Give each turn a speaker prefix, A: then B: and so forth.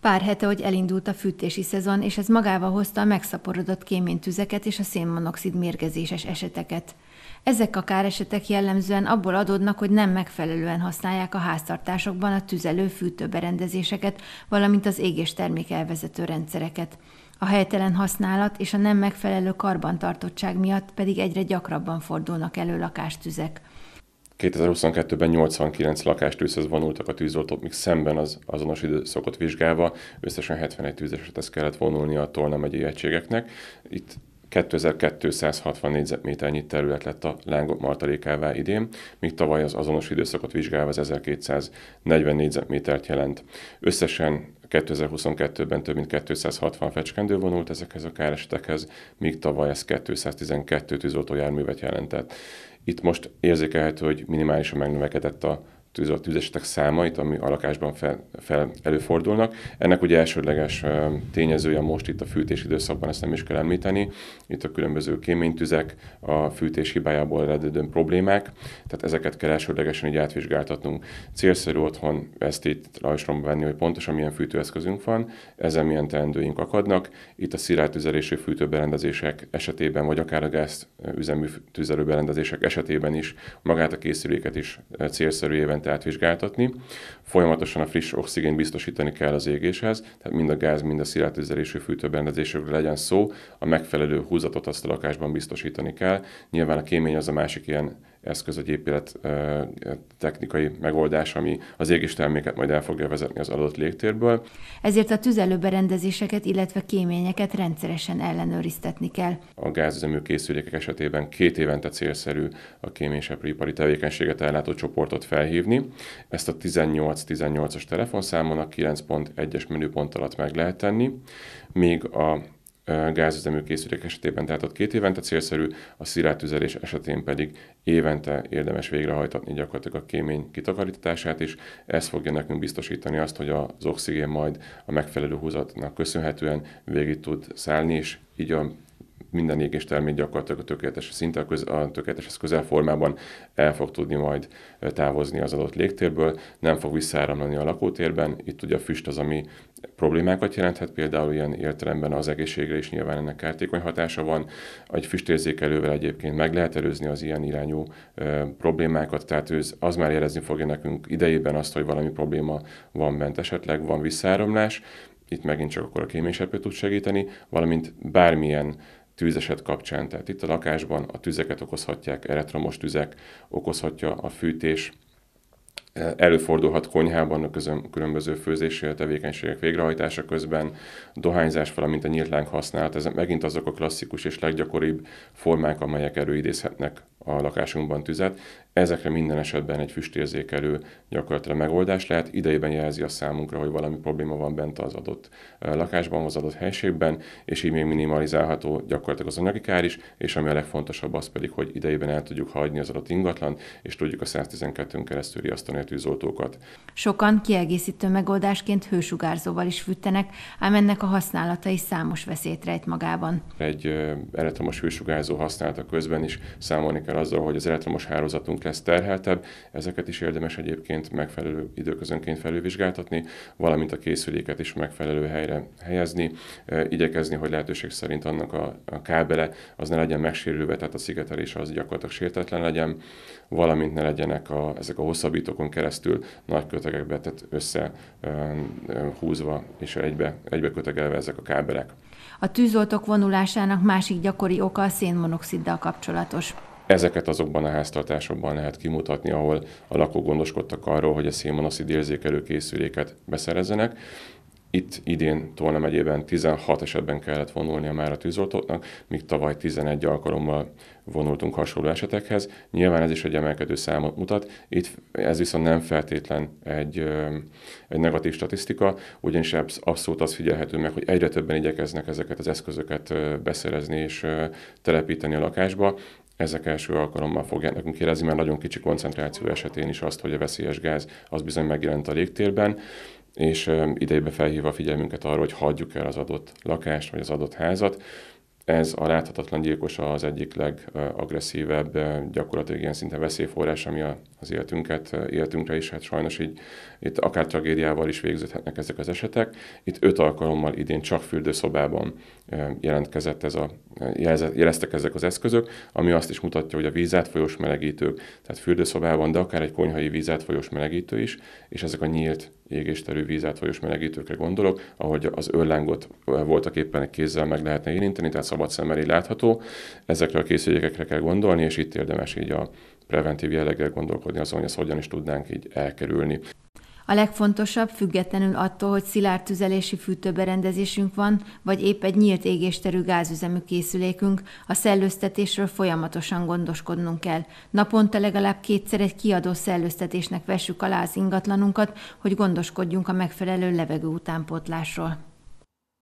A: Pár hete, hogy elindult a fűtési szezon, és ez magával hozta a megszaporodott kéménytüzeket és a szénmonoxid mérgezéses eseteket. Ezek a káresetek jellemzően abból adódnak, hogy nem megfelelően használják a háztartásokban a tüzelő fűtőberendezéseket, valamint az égés termék elvezető rendszereket. A helytelen használat és a nem megfelelő karbantartottság miatt pedig egyre gyakrabban fordulnak elő lakástüzek.
B: 2022-ben 89 lakástűzhez vonultak a tűzoltók, míg szemben az azonos időszakot vizsgálva összesen 71 tűzesethez kellett vonulni a Tolna megyei egységeknek. Itt 2260 négyzetméternyi terület lett a lángok martalékává idén, míg tavaly az azonos időszakot vizsgálva az 1240 négyzetmétert jelent. Összesen 2022-ben több mint 260 fecskendő vonult ezekhez a káresetekhez, míg tavaly ez 212 tűzoltójárművet jelentett. Itt most érzékelhető, hogy minimálisan megnövekedett a tűz, tűzesetek számait, ami a lakásban fel, fel előfordulnak. Ennek ugye elsődleges tényezője most itt a fűtés időszakban, ezt nem is kell említeni. Itt a különböző kéménytüzek, a fűtés hibájából eredődő problémák, tehát ezeket kell elsődlegesen így átvizsgáltatnunk. Célszerű otthon ezt itt rajzsomba venni, hogy pontosan milyen fűtőeszközünk van, ezen milyen teendőink akadnak. Itt a szilárd fűtőberendezések esetében, vagy akár a gáz üzemű tüzelőberendezések esetében is magát a készüléket is célszerű éven mindent átvizsgáltatni. Folyamatosan a friss oxigént biztosítani kell az égéshez, tehát mind a gáz, mind a szilárd tüzelésű fűtőberendezésekről legyen szó, a megfelelő húzatot azt a lakásban biztosítani kell. Nyilván a kémény az a másik ilyen eszköz, egy épület technikai megoldás, ami az égés terméket majd el fogja vezetni az adott légtérből.
A: Ezért a tüzelőberendezéseket, illetve kéményeket rendszeresen ellenőriztetni kell.
B: A gázüzemű készülékek esetében két évente célszerű a kéményseprőipari tevékenységet ellátó csoportot felhívni. Ezt a 18-18-as telefonszámon a 9.1-es menüpont alatt meg lehet tenni, míg a gázüzemű készülék esetében, tehát ott két évente célszerű, a szilárd tüzelés esetén pedig évente érdemes végrehajtatni gyakorlatilag a kémény kitakarítását is. Ez fogja nekünk biztosítani azt, hogy az oxigén majd a megfelelő húzatnak köszönhetően végig tud szállni, és így a minden égés termék gyakorlatilag a tökéletes szinte a, köz, a tökéletes közel formában el fog tudni majd távozni az adott légtérből, nem fog visszaáramlani a lakótérben. Itt ugye a füst az, ami problémákat jelenthet, például ilyen értelemben az egészségre is nyilván ennek kártékony hatása van. Egy füstérzékelővel egyébként meg lehet előzni az ilyen irányú e, problémákat, tehát az, az már jelezni fogja nekünk idejében azt, hogy valami probléma van bent esetleg, van visszaáramlás, itt megint csak akkor a kéményserpő tud segíteni, valamint bármilyen tűzeset kapcsán. Tehát itt a lakásban a tüzeket okozhatják, elektromos tüzek, okozhatja a fűtés, Előfordulhat konyhában a közön, különböző főzési tevékenységek végrehajtása közben, dohányzás, valamint a nyílt láng használat. Ez megint azok a klasszikus és leggyakoribb formák, amelyek előidézhetnek a lakásunkban tüzet. Ezekre minden esetben egy füstérzékelő gyakorlatilag megoldás lehet. Idejében jelzi a számunkra, hogy valami probléma van bent az adott lakásban, az adott helységben, és így még minimalizálható gyakorlatilag az anyagi kár is, és ami a legfontosabb az pedig, hogy idejében el tudjuk hagyni az adott ingatlan, és tudjuk a 112-ön keresztül riasztani a tűzoltókat.
A: Sokan kiegészítő megoldásként hősugárzóval is fűtenek, ám ennek a használata is számos veszélyt rejt magában.
B: Egy elektromos hősugárzó használata közben is számolni kell azzal, hogy az elektromos hálózatunk lesz terheltebb, ezeket is érdemes egyébként megfelelő időközönként felülvizsgáltatni, valamint a készüléket is megfelelő helyre helyezni, igyekezni, hogy lehetőség szerint annak a, a kábele az ne legyen megsérülve, tehát a szigetelés az gyakorlatilag sértetlen legyen, valamint ne legyenek a, ezek a hosszabbítókon keresztül nagy kötegekbe, tehát össze húzva és egybe, egybe kötegelve ezek a kábelek.
A: A tűzoltók vonulásának másik gyakori oka a szénmonoxiddal kapcsolatos.
B: Ezeket azokban a háztartásokban lehet kimutatni, ahol a lakók gondoskodtak arról, hogy a szénmonoxid érzékelő készüléket beszerezzenek. Itt idén Tolna megyében 16 esetben kellett vonulnia már a tűzoltóknak, míg tavaly 11 alkalommal vonultunk hasonló esetekhez. Nyilván ez is egy emelkedő számot mutat, itt ez viszont nem feltétlen egy, egy negatív statisztika, ugyanis abszolút az figyelhető meg, hogy egyre többen igyekeznek ezeket az eszközöket beszerezni és telepíteni a lakásba, ezek első alkalommal fogják nekünk érezni, mert nagyon kicsi koncentráció esetén is azt, hogy a veszélyes gáz az bizony megjelent a légtérben, és idejében felhívva a figyelmünket arra, hogy hagyjuk el az adott lakást vagy az adott házat. Ez a láthatatlan gyilkos az egyik legagresszívebb, gyakorlatilag ilyen szinte veszélyforrás, ami az életünket, életünkre is, hát sajnos így itt akár tragédiával is végződhetnek ezek az esetek. Itt öt alkalommal idén csak fürdőszobában jelentkezett ez a, jeleztek ezek az eszközök, ami azt is mutatja, hogy a vízátfolyós melegítők, tehát fürdőszobában, de akár egy konyhai vízátfolyós melegítő is, és ezek a nyílt égésterű vízátfolyós melegítőkre gondolok, ahogy az örlángot voltak éppen egy kézzel meg lehetne érinteni, tehát szabad szemmel látható. Ezekre a készülékekre kell gondolni, és itt érdemes így a preventív jelleggel gondolkodni azon, hogy ezt hogyan is tudnánk így elkerülni.
A: A legfontosabb, függetlenül attól, hogy szilárd tüzelési fűtőberendezésünk van, vagy épp egy nyílt égésterű gázüzemű készülékünk, a szellőztetésről folyamatosan gondoskodnunk kell. Naponta legalább kétszer egy kiadó szellőztetésnek vessük alá az ingatlanunkat, hogy gondoskodjunk a megfelelő levegő utánpótlásról.